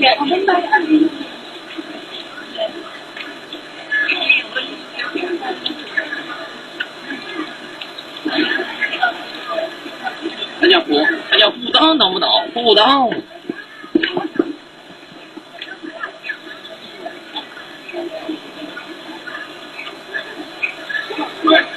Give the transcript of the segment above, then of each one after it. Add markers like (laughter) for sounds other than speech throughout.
哎，我们班的。他叫布，他叫布当，懂不懂？布当。Right.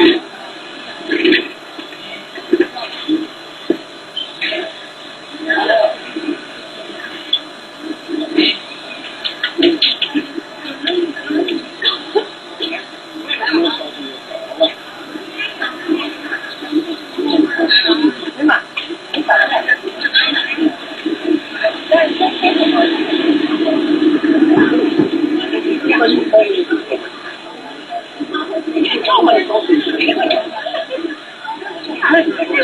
Thank (laughs) you.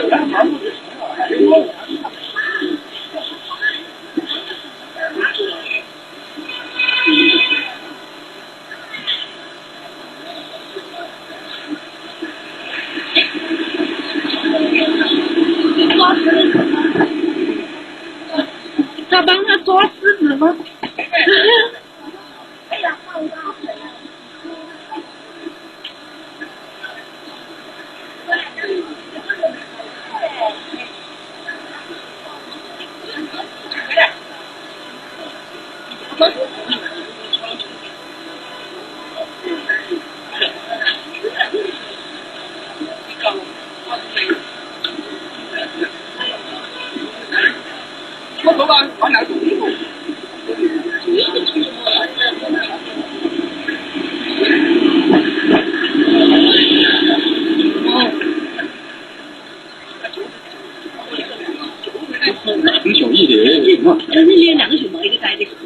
(laughs) 他帮他抓狮子吗？(laughs) của mất có mất chủ mất không? Chủ nghĩa thì Hãy subscribe cho kênh Ghiền Mì Gõ Để không bỏ lỡ những video hấp dẫn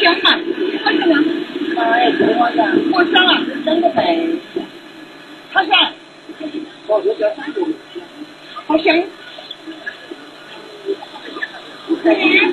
香吗？好香啊！好。香啊！真的呗。好香。哦，这叫三种。好香。对。